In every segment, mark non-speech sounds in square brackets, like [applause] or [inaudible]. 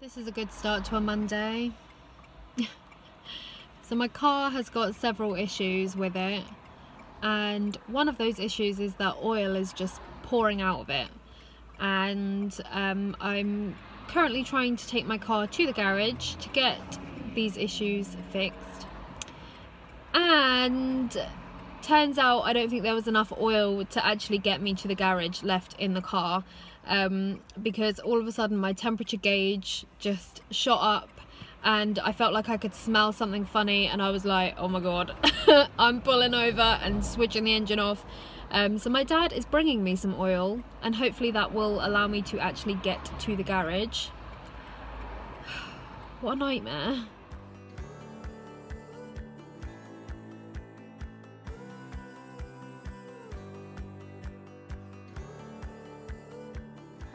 This is a good start to a Monday. [laughs] so my car has got several issues with it and one of those issues is that oil is just pouring out of it. And um, I'm currently trying to take my car to the garage to get these issues fixed. And turns out I don't think there was enough oil to actually get me to the garage left in the car um, because all of a sudden my temperature gauge just shot up and I felt like I could smell something funny and I was like oh my god [laughs] I'm pulling over and switching the engine off. Um, so my dad is bringing me some oil and hopefully that will allow me to actually get to the garage. [sighs] What a nightmare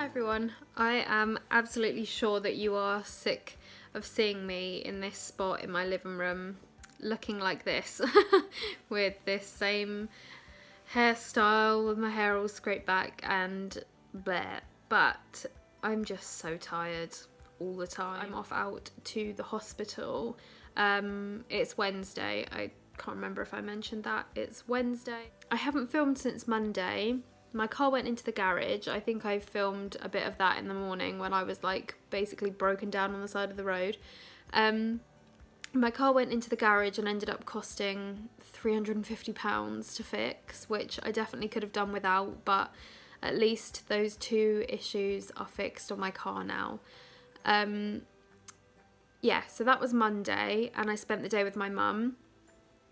Hi everyone, I am absolutely sure that you are sick of seeing me in this spot in my living room looking like this [laughs] with this same hairstyle with my hair all scraped back and bleh but I'm just so tired all the time. I'm off out to the hospital. Um, it's Wednesday. I can't remember if I mentioned that. It's Wednesday. I haven't filmed since Monday my car went into the garage. I think I filmed a bit of that in the morning when I was like basically broken down on the side of the road. Um, my car went into the garage and ended up costing £350 to fix, which I definitely could have done without, but at least those two issues are fixed on my car now. Um, yeah, so that was Monday, and I spent the day with my mum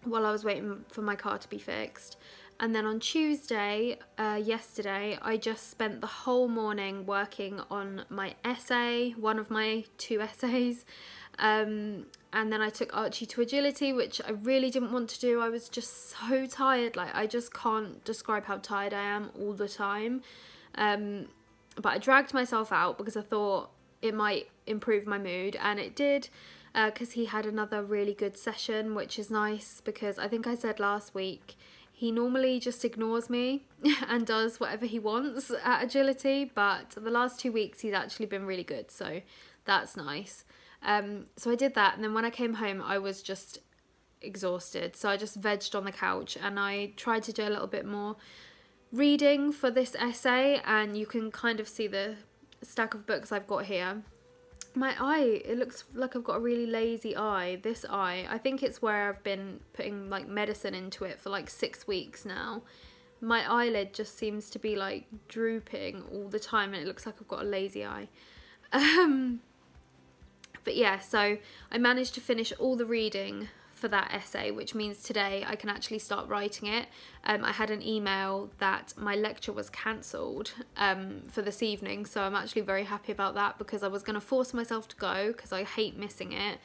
while I was waiting for my car to be fixed. And then on Tuesday, uh, yesterday, I just spent the whole morning working on my essay, one of my two [laughs] essays. Um, and then I took Archie to agility, which I really didn't want to do. I was just so tired. Like, I just can't describe how tired I am all the time. Um, but I dragged myself out because I thought it might improve my mood, and it did because uh, he had another really good session, which is nice because I think I said last week he normally just ignores me [laughs] and does whatever he wants at agility, but the last two weeks he's actually been really good, so that's nice. Um, so I did that, and then when I came home, I was just exhausted. So I just vegged on the couch and I tried to do a little bit more reading for this essay, and you can kind of see the stack of books I've got here my eye it looks like I've got a really lazy eye this eye. I think it's where I've been putting like medicine into it for like six weeks now. My eyelid just seems to be like drooping all the time and it looks like I've got a lazy eye. [laughs] Um but yeah so I managed to finish all the reading for that essay, which means today I can actually start writing it. Um, I had an email that my lecture was cancelled um, for this evening, so I'm actually very happy about that because I was going to force myself to go because I hate missing it.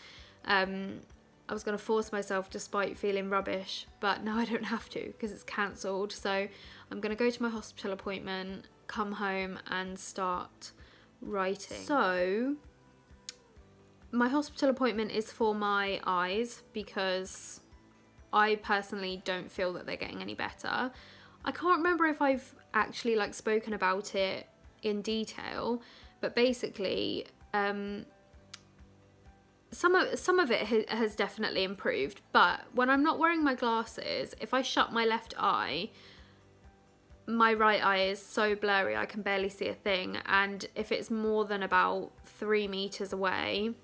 Um, I was going to force myself despite feeling rubbish, but now [laughs] I don't have to because it's cancelled. So I'm going to go to my hospital appointment, come home and start writing. So my hospital appointment is for my eyes because I personally don't feel that they're getting any better. I can't remember if I've actually like spoken about it in detail, but basically um, some of some of it ha has definitely improved. But when I'm not wearing my glasses, if I shut my left eye, my right eye is so blurry I can barely see a thing. And if it's more than about three meters away,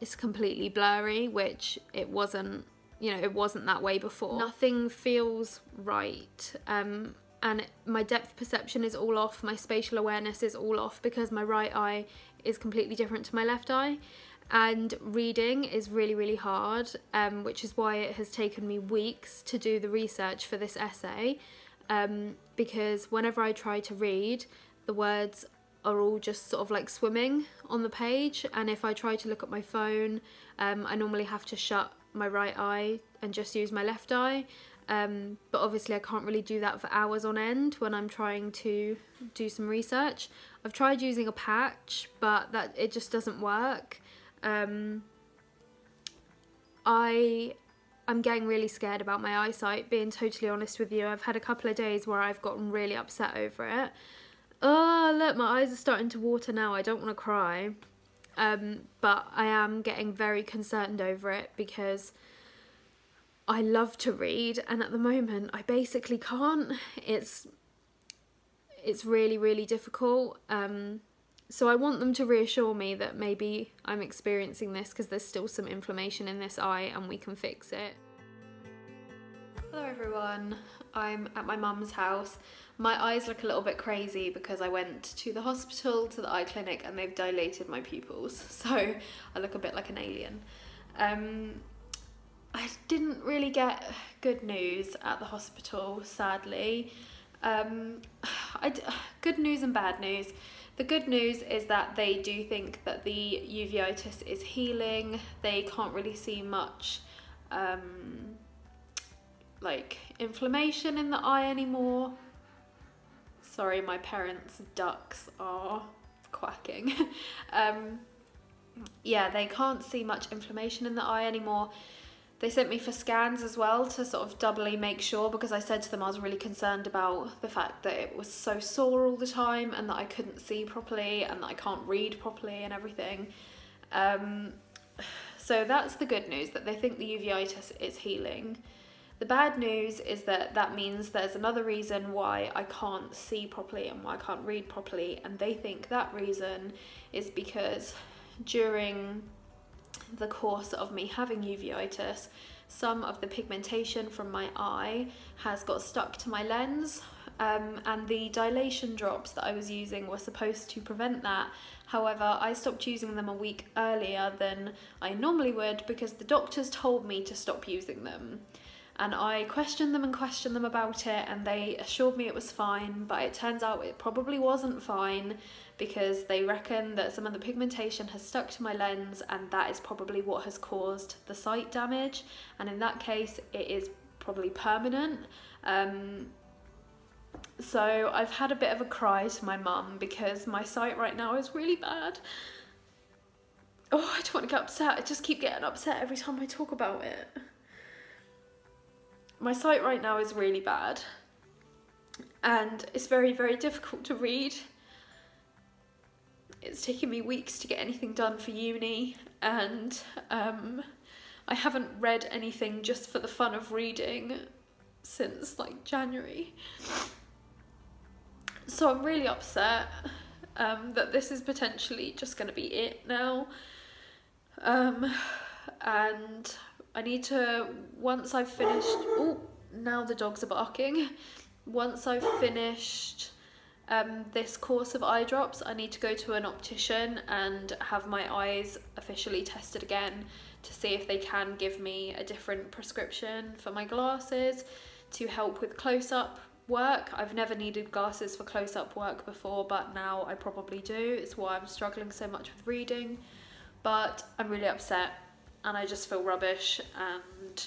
it's completely blurry, which it wasn't, you know, it wasn't that way before. Nothing feels right. Um, and my depth perception is all off, my spatial awareness is all off because my right eye is completely different to my left eye. And reading is really, really hard, um, which is why it has taken me weeks to do the research for this essay. Um, because whenever I try to read, the words are all just sort of like swimming on the page and if I try to look at my phone um, I normally have to shut my right eye and just use my left eye um, but obviously I can't really do that for hours on end when I'm trying to do some research. I've tried using a patch but that it just doesn't work. Um, I I'm getting really scared about my eyesight being totally honest with you. I've had a couple of days where I've gotten really upset over it Oh, look, my eyes are starting to water now. I don't want to cry. Um, but I am getting very concerned over it because I love to read and at the moment I basically can't. It's it's really really difficult. Um, so I want them to reassure me that maybe I'm experiencing this because there's still some inflammation in this eye and we can fix it. Hello everyone, I'm at my mum's house. My eyes look a little bit crazy because I went to the hospital, to the eye clinic and they've dilated my pupils. [laughs] So I look a bit like an alien. Um, I didn't really get good news at the hospital, sadly. Um, [sighs] [sighs] good news and bad news. The good news is that they do think that the uveitis is healing. They can't really see much um, like inflammation in the eye anymore. Sorry, my parents' ducks are quacking. [laughs] um, yeah, they can't see much inflammation in the eye anymore. They sent me for scans as well to sort of doubly make sure because I said to them I was really concerned about the fact that it was so sore all the time and that I couldn't see properly and that I can't read properly and everything. Um, [sighs] so that's the good news that they think the uveitis is healing. The bad news is that that means there's another reason why I can't see properly and why I can't read properly and they think that reason is because during the course of me having uveitis, some of the pigmentation from my eye has got stuck to my lens um, and the dilation drops that I was using were supposed to prevent that. However, I stopped using them a week earlier than I normally would because the doctors told me to stop using them and I questioned them and questioned them about it and they assured me it was fine but it turns out it probably wasn't fine because they reckon that some of the pigmentation has stuck to my lens and that is probably what has caused the sight damage and in that case it is probably permanent. Um, so I've had a bit of a cry to my mum because my sight right now is really bad. Oh I don't want to get upset I just keep getting upset every time I talk about it my sight right now is really bad and it's very, very difficult to read. It's taken me weeks to get anything done for uni and um, I haven't read anything just for the fun of reading since like January. So I'm really upset um, that this is potentially just going to be it now. Um, and I need to, once I've finished, oh, now the dogs are barking. Once I've finished um, this course of eye drops, I need to go to an optician and have my eyes officially tested again to see if they can give me a different prescription for my glasses to help with close-up work. I've never needed glasses for close-up work before, but now I probably do. It's why I'm struggling so much with reading. But I'm really upset and I just feel rubbish and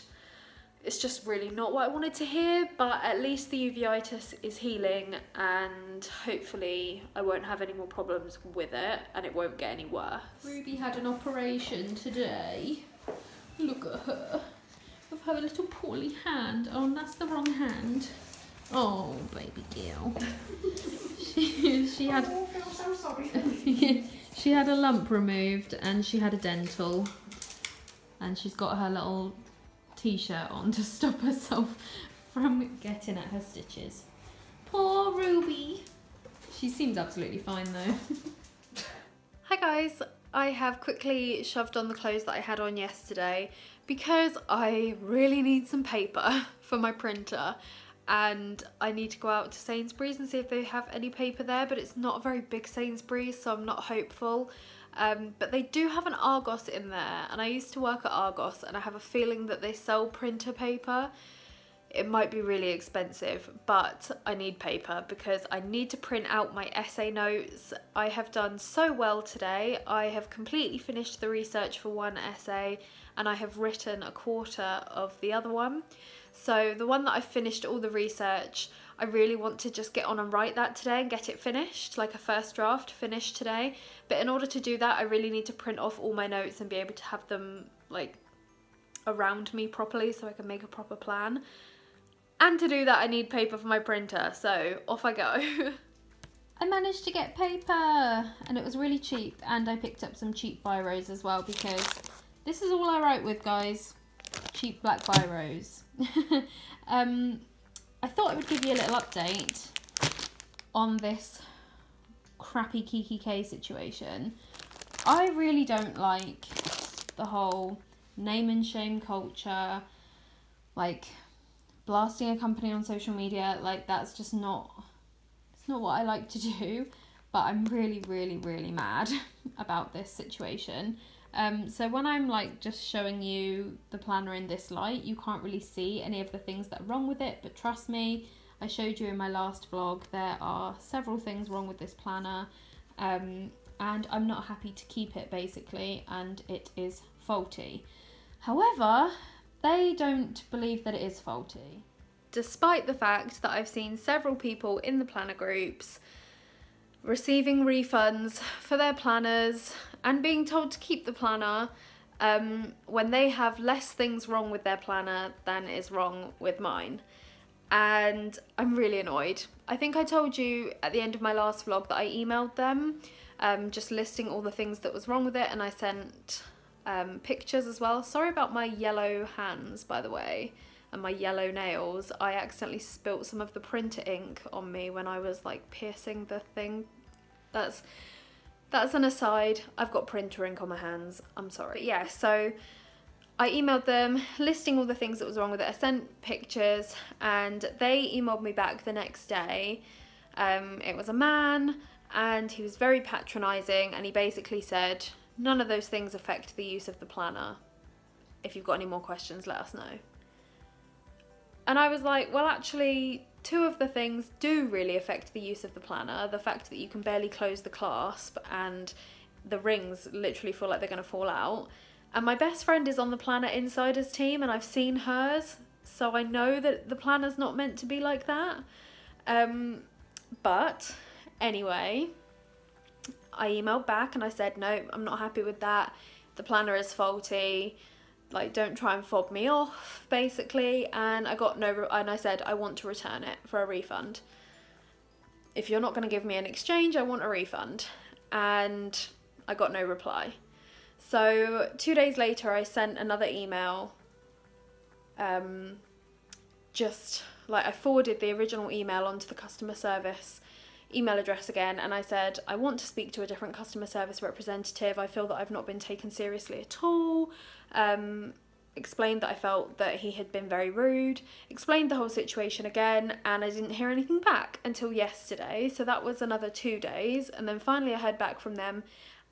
it's just really not what I wanted to hear but at least the uveitis is healing and hopefully I won't have any more problems with it and it won't get any worse. Ruby had an operation today. Look at her. With her little poorly hand. Oh, that's the wrong hand. Oh, baby girl. she, she had... Oh, I feel so sorry. [laughs] she had a lump removed and she had a dental and she's got her little t-shirt on to stop [laughs] herself from getting at her stitches. Poor Ruby. She seems absolutely fine though. [laughs] Hi guys, I have quickly shoved on the clothes that I had on yesterday because I really need some paper [laughs] for my printer and I need to go out to Sainsbury's and see if they have any paper there but it's not a very big Sainsbury's so I'm not hopeful um, but they do have an Argos in there and I used to work at Argos and I have a feeling that they sell printer paper. It might be really expensive, but I need paper because I need to print out my essay notes. I have done so well today. I have completely finished the research for one essay and I have written a quarter of the other one. So the one that I finished all the research, I really want to just get on and write that today and get it finished, like a first draft finished today. But in order to do that, I really need to print off all my notes and be able to have them like around me properly so I can make a proper plan. And to do that, I need paper for my printer, so off I go. [laughs] I managed to get paper and it was really cheap and I picked up some cheap biros as well because this is all I write with guys cheap black biros [laughs] um, I thought I would give you a little update on this crappy Kikki K situation I really don't like the whole name and shame culture like blasting a company on social media like that's just not it's not what I like to do, but I'm really, really, really mad [laughs] about this situation. Um, so when I'm like just showing you the planner in this light, you can't really see any of the things that are wrong with it, but trust me, I showed you in my last vlog, there are several things wrong with this planner, um, and I'm not happy to keep it basically, and it is faulty. However, they don't believe that it is faulty despite the fact that I've seen several people in the planner groups receiving refunds for their planners and being told to keep the planner um, when they have less things wrong with their planner than is wrong with mine. And I'm really annoyed. I think I told you at the end of my last vlog that I emailed them um, just listing all the things that was wrong with it and I sent um, pictures as well. Sorry about my yellow hands, by the way and my yellow nails, I accidentally spilt some of the printer ink on me when I was like piercing the thing. That's that's an aside. I've got printer ink on my hands. I'm sorry. Yeah, so I emailed them listing all the things that was wrong with it. I sent pictures and they emailed me back the next day. Um, it was a man and he was very patronising and he basically said, none of those things affect the use of the planner. If you've got any more questions, let us know. And I was like, well, actually, two of the things do really affect the use of the planner. The fact that you can barely close the clasp and the rings literally feel like they're going to fall out. And my best friend is on the Planner Insiders team and I've seen hers. So I know that the planner's not meant to be like that. Um, but anyway, I emailed back and I said, no, I'm not happy with that. The planner is faulty like don't try and fob me off basically. And I got no and I said I want to return it for a refund. If you're not going to give me an exchange I want a refund. And I got no reply. So two days later I sent another email um just like I forwarded the original email onto the customer service email address again and I said I want to speak to a different customer service representative. I feel that I've not been taken seriously at all um, explained that I felt that he had been very rude, explained the whole situation again, and I didn't hear anything back until yesterday. So that was another two days, and then finally I heard back from them.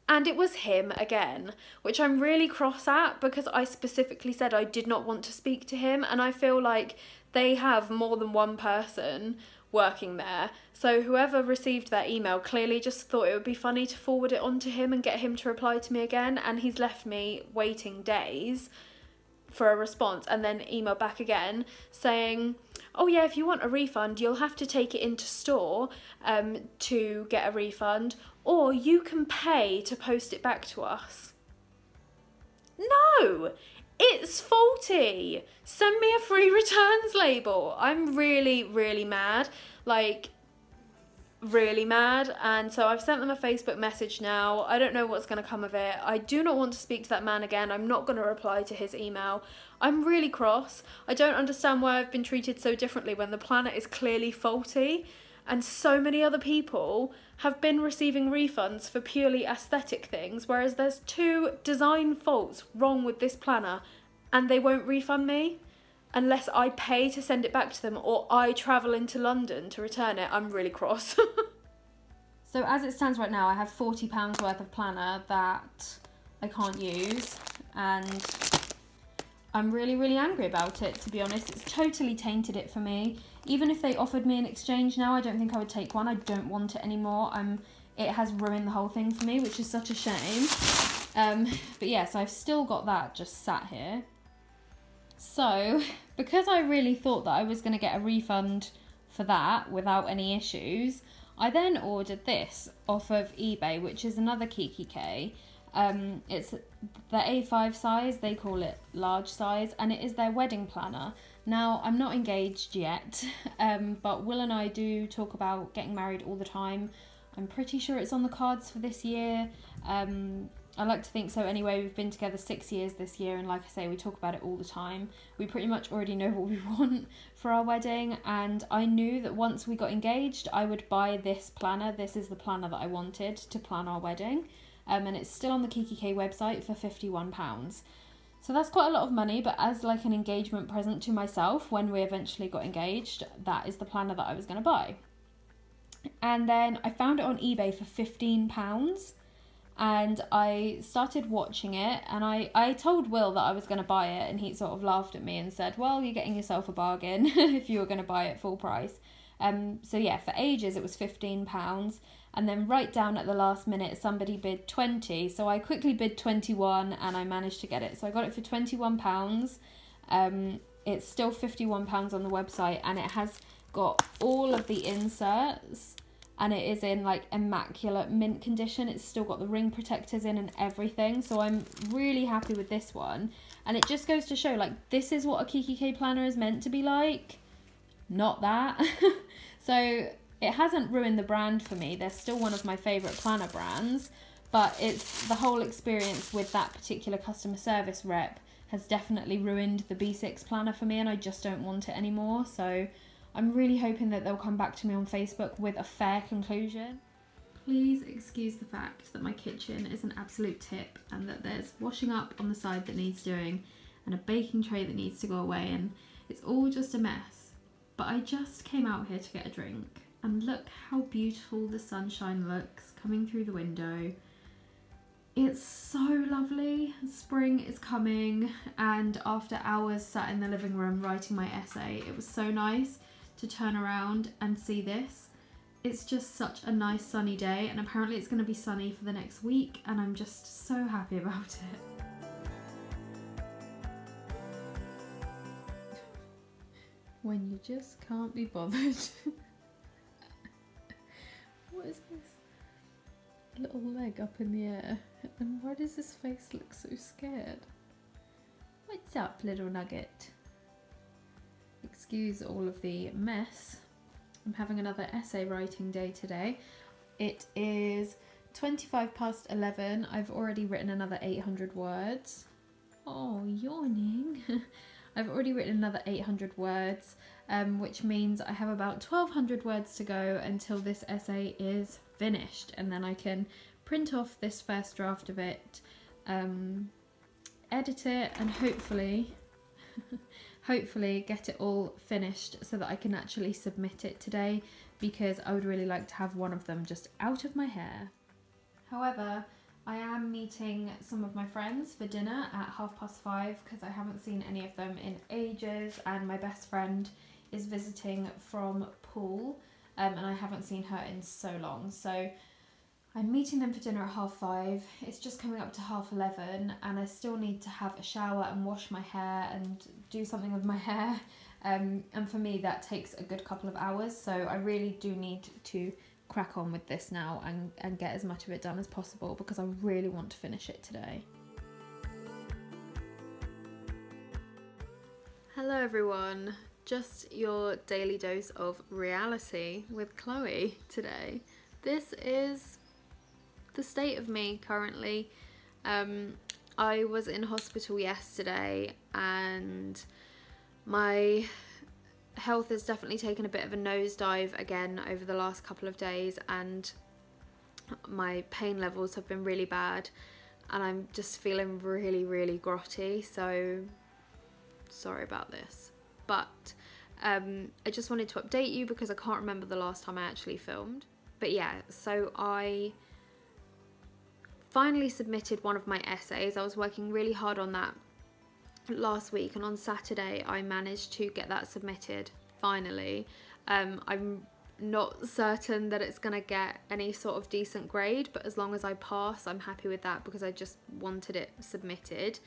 And it was him again, which I'm really cross at because I specifically said I did not want to speak to him, and I feel like they have more than one person working there. So whoever received that email clearly just thought it would be funny to forward it on to him and get him to reply to me again and he's left me waiting days for a response and then email back again saying oh yeah if you want a refund you'll have to take it into store um, to get a refund or you can pay to post it back to us no it's faulty. Send me a free returns label. I'm really, really mad. Like, really mad. And so I've sent them a Facebook message now. I don't know what's going to come of it. I do not want to speak to that man again. I'm not going to reply to his email. I'm really cross. I don't understand why I've been treated so differently when the planet is clearly faulty and so many other people have been receiving refunds for purely aesthetic things, whereas there's two design faults wrong with this planner and they won't refund me unless I pay to send it back to them or I travel into London to return it. I'm really cross. [laughs] so as it stands right now, I have £40 worth of planner that I can't use and I'm really, really angry about it, to be honest. It's totally tainted it for me. Even if they offered me an exchange now, I don't think I would take one. I don't want it anymore. Um, it has ruined the whole thing for me, which is such a shame. Um, [laughs] but yes, I've still got that just sat here. So, [laughs] because I really thought that I was going to get a refund for that without any issues, I then ordered this off of eBay, which is another Kikki K. Um, it's the A5 size, they call it large size, and it is their wedding planner. Now, I'm not engaged yet, [laughs] um, but Will and I do talk about getting married all the time. I'm pretty sure it's on the cards for this year. Um, I like to think so anyway. We've been together six years this year, and like I say, we talk about it all the time. We pretty much already know what we [laughs] want for our wedding, and I knew that once we got engaged, I would buy this planner. This is the planner that I wanted to plan our wedding, um, and it's still on the kikki.K website for £51. So that's quite a lot of money, but as like an engagement present to myself when we eventually got engaged, that is the planner that I was going to buy. And then I found it on eBay for £15 and I started watching it and I, I told Will that I was going to buy it and he sort of laughed at me and said, well, you're getting yourself a bargain [laughs] if you were going to buy it full price. Um, so yeah, for ages it was £15 and then right down at the last minute somebody bid 20 so I quickly bid 21 and I managed to get it. So I got it for £21. Um, it's still £51 on the website and it has got all of the inserts and it is in like immaculate mint condition. It's still got the ring protectors in and everything. So I'm really happy with this one. And it just goes to show like this is what a kikki.K planner is meant to be like. Not that. [laughs] so it hasn't ruined the brand for me. They're still one of my favourite planner brands. But it's the whole experience with that particular customer service rep has definitely ruined the B6 planner for me and I just don't want it anymore. So I'm really hoping that they'll come back to me on Facebook with a fair conclusion. Please excuse the fact that my kitchen is an absolute tip and that there's washing up on the side that needs doing and a baking tray that needs to go away and it's all just a mess. But I just came out here to get a drink and look how beautiful the sunshine looks coming through the window. It's so lovely. Spring is coming and after hours sat in the living room writing my essay, it was so nice to turn around and see this. It's just such a nice sunny day and apparently it's going to be sunny for the next week and I'm just so happy [laughs] about it. When you just can't be bothered. [laughs] what is this? Little leg up in the air. And why does his face look so scared? What's up, little nugget? excuse all of the mess. I'm having another essay writing day today. It is 25 past 11. I've already written another 800 words. Oh, yawning. [laughs] I've already written another 800 words, um, which means I have about 1200 words to go until this essay is finished. And then I can print off this first draft of it, um, edit it, and hopefully [laughs] hopefully get it all finished so that I can actually submit it today because I would really like to have one of them just out of my hair. However, I am meeting some of my friends for dinner at half past five because I haven't seen any of them in ages and my best friend is visiting from Poole um, and I haven't seen her in so long. So I'm meeting them for dinner at half five. It's just coming up to half eleven, and I still need to have a shower and wash my hair and do something with my [laughs] hair. Um, and for me, that takes a good couple of hours. So I really do need to crack on with this now and, and get as much of it done as possible because I really want to finish it today. Hello, everyone. Just your daily dose of reality with Chloe today. This is the state of me currently. Um, I was in hospital yesterday and my health has definitely taken a bit of a nosedive again over the last couple of days and my pain levels have been really bad and I'm just feeling really really grotty so sorry about this but um, I just wanted to update you because I can't remember the last time I actually filmed but yeah so I finally submitted one of my essays. I was working really hard on that last week and on Saturday I managed to get that submitted finally. Um, I'm not certain that it's going to get any sort of decent grade but as long as I pass I'm happy with that because I just wanted it submitted.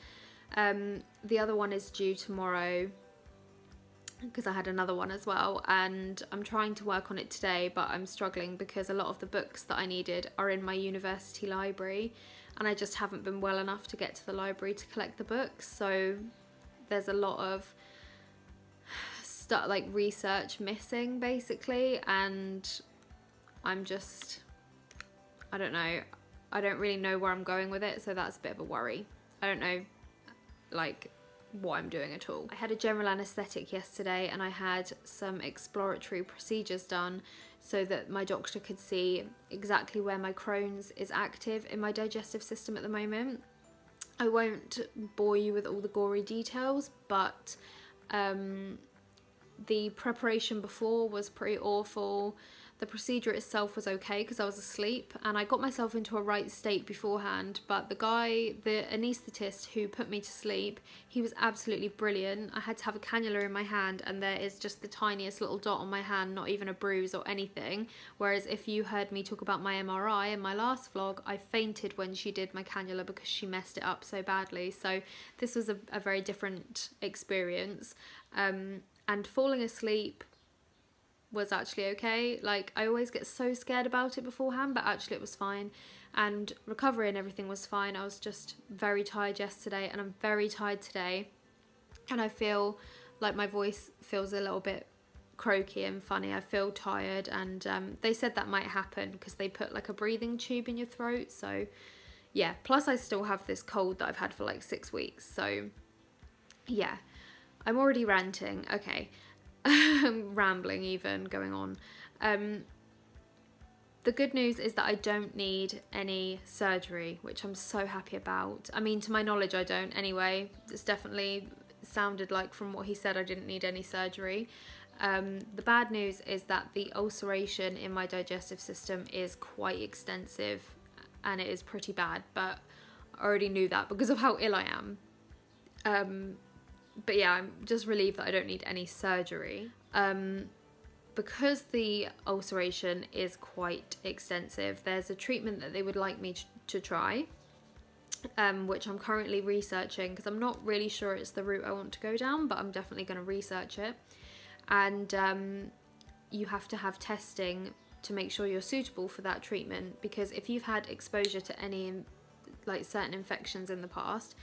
Um, the other one is due tomorrow because I had another one as well and I'm trying to work on it today but I'm struggling because a lot of the books that I needed are in my university library and I just haven't been well enough to get to the library to collect the books so there's a lot of stuff like research missing basically and I'm just I don't know. I don't really know where I'm going with it, so that's a bit of a worry. I don't know, like, what I'm doing at all. I had a general anaesthetic yesterday and I had some exploratory procedures done so that my doctor could see exactly where my Crohn's is active in my digestive system at the moment. I won't bore you with all the gory details, but um, the preparation before was pretty awful. The procedure itself was okay because I was asleep and I got myself into a right state beforehand. But the guy, the anaesthetist who put me to sleep, he was absolutely brilliant. I had to have a cannula in my hand and there is just the tiniest little dot on my hand, not even a bruise or anything. Whereas if you heard me talk about my MRI in my last vlog, I fainted when she did my cannula because she messed it up so badly. So this was a, a very different experience. Um, and falling asleep was actually okay. Like I always get so scared about it beforehand, but actually it was fine. And recovery and everything was fine. I was just very tired yesterday and I'm very tired today. And I feel like my voice feels a little bit croaky and funny. I feel tired and um, they said that might happen because they put like a breathing tube in your throat. So yeah, plus I still have this cold that I've had for like six weeks. So yeah, I'm already ranting. Okay. [laughs] rambling even going on. Um, the good news is that I don't need any surgery, which I'm so happy about. I mean, to my knowledge, I don't anyway. It's definitely sounded like from what he said, I didn't need any surgery. Um, the bad news is that the ulceration in my digestive system is quite extensive and it is pretty bad, but I already knew that because of how ill I am. Um, but yeah, I'm just relieved that I don't need any surgery. Um, because the ulceration is quite extensive, there's a treatment that they would like me to try, um, which I'm currently researching because I'm not really sure it's the route I want to go down, but I'm definitely going to research it. And um, you have to have testing to make sure you're suitable for that treatment because if you've had exposure to any like certain infections in the past,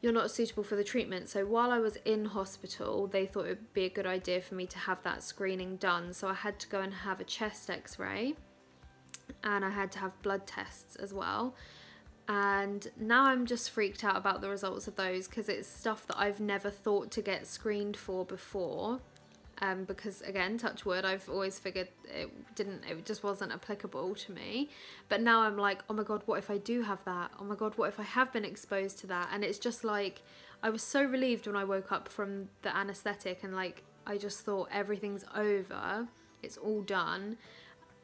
you're not suitable for the treatment. So while I was in hospital, they thought it would be a good idea for me to have that screening done. So I had to go and have a chest x ray and I had to have blood tests as well. And now I'm just freaked out about the results of those because it's stuff that I've never thought to get screened for before um, because again, touch wood, I've always figured it didn't, it just wasn't applicable to me. But now I'm like, oh my god, what if I do have that? Oh my god, what if I have been exposed to that? And it's just like, I was so relieved when I woke up from the anesthetic and like, I just thought everything's over, it's all done.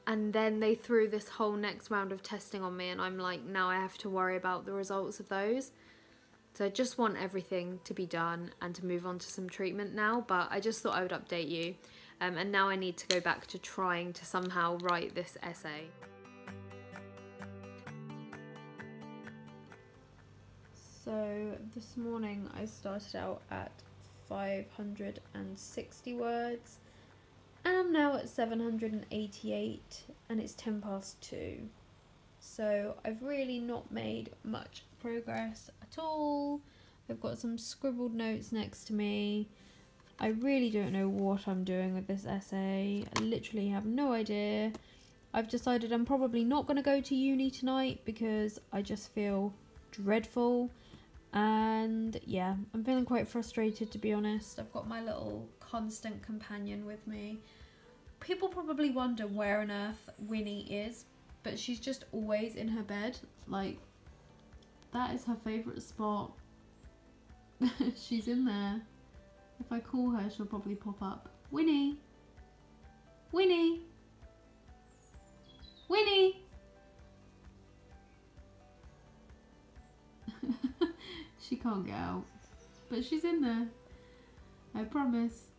And then they threw this whole next round of testing on me, and I'm like, now I have to worry about the results of those. So I just want everything to be done and to move on to some treatment now, but I just thought I would update you. Um, and now I need to go back to trying to somehow write this essay. So this morning I started out at 560 words and I'm now at 788 and it's 10 past 2. So I've really not made much progress at all. I've got some scribbled notes next to me. I really don't know what I'm doing with this essay. I literally have no idea. I've decided I'm probably not going to go to uni tonight because I just feel dreadful. And yeah, I'm feeling quite frustrated to be honest. I've got my little constant companion with me. People probably wonder where on earth Winnie is, but she's just always in her bed. Like, that is her favourite spot. [laughs] She's in there. If I call her, she'll probably pop up. Winnie! Winnie! Winnie! [laughs] she can't get out. But she's in there. I promise.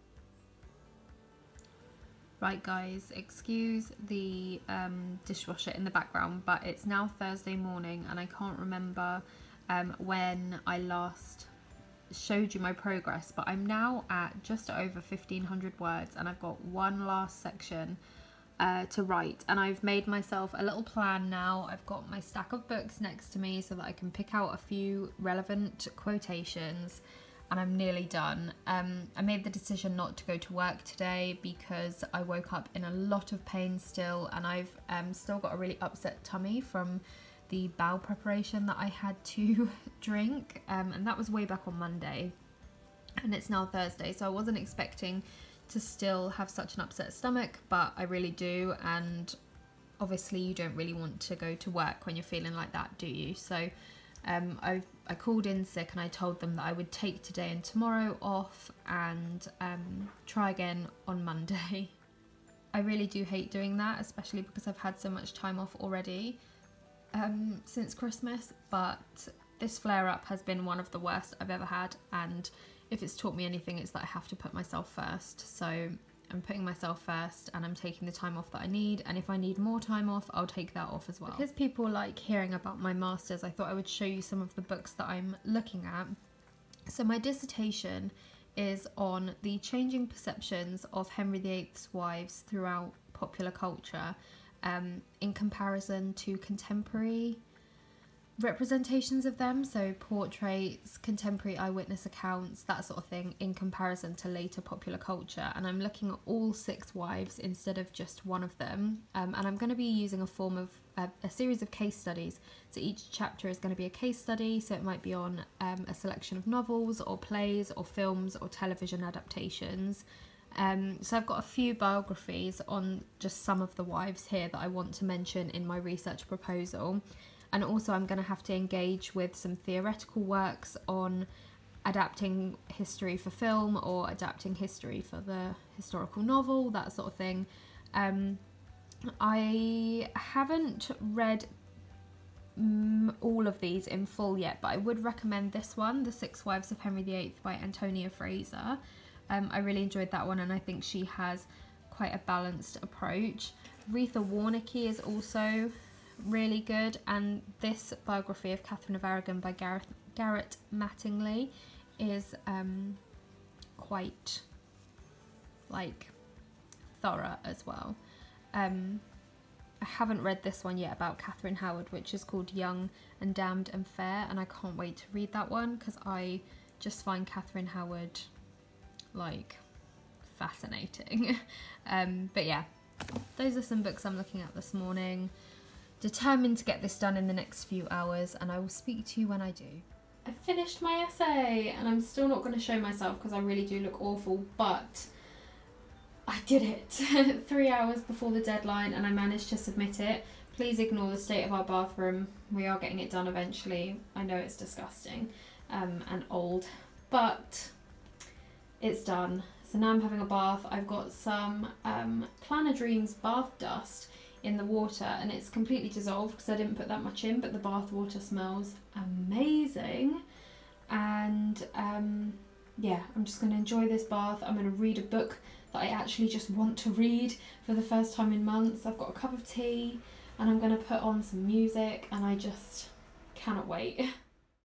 Right guys, excuse the um, dishwasher in the background, but it's now Thursday morning and I can't remember um, when I last showed you my progress, but I'm now at just over 1500 words and I've got one last section uh, to write and I've made myself a little plan now. I've got my stack of books next to me so that I can pick out a few relevant quotations and I'm nearly done. Um, I made the decision not to go to work today because I woke up in a lot of pain still and I've um, still got a really upset tummy from the bowel preparation that I had to [laughs] drink um, and that was way back on Monday and it's now Thursday so I wasn't expecting to still have such an upset stomach but I really do and obviously you don't really want to go to work when you're feeling like that do you so um, I, I called in sick and I told them that I would take today and tomorrow off and um, try again on Monday. [laughs] I really do hate doing that, especially because I've had so much time off already um, since Christmas, but this flare up has been one of the worst I've ever had and if it's taught me anything it's that I have to put myself first. So I'm putting myself first and I'm taking the time off that I need and if I need more time off I'll take that off as well. Because people like hearing about my masters I thought I would show you some of the books that I'm looking at. So my dissertation is on the changing perceptions of Henry VIII's wives throughout popular culture um, in comparison to contemporary representations of them, so portraits, contemporary eyewitness accounts, that sort of thing, in comparison to later popular culture. And I'm looking at all six wives instead of just one of them. Um, and I'm going to be using a form of uh, a series of case studies. So each chapter is going to be a case study, so it might be on um, a selection of novels or plays or films or television adaptations. Um, so I've got a few biographies on just some of the wives here that I want to mention in my research proposal and also I'm going to have to engage with some theoretical works on adapting history for film or adapting history for the historical novel, that sort of thing. Um, I haven't read all of these in full yet, but I would recommend this one, The Six Wives of Henry VIII by Antonia Fraser. Um, I really enjoyed that one and I think she has quite a balanced approach. Retha Warnicke is also really good. And this biography of Catherine of Aragon by Gareth, Garrett Mattingly is um, quite like thorough as well. Um, I haven't read this one yet about Catherine Howard, which is called Young and Damned and Fair, and I can't wait to read that one because I just find Catherine Howard like fascinating. [laughs] um, but yeah, those are some books I'm looking at this morning determined to get this done in the next few hours and I will speak to you when I do. I finished my essay and I'm still not going to show myself because I really do look awful but I did it [laughs] three hours before the deadline and I managed to submit it. Please ignore the state of our bathroom. We are getting it done eventually. I know it's disgusting um, and old but it's done. So now I'm having a bath. I've got some um, Planner Dreams bath dust in the water and it's completely dissolved because I didn't put that much in but the bath water smells amazing. And um, yeah I'm just going to enjoy this bath. I'm going to read a book that I actually just want to read for the first time in months. I've got a cup of tea and I'm going to put on some music and I just cannot wait [laughs]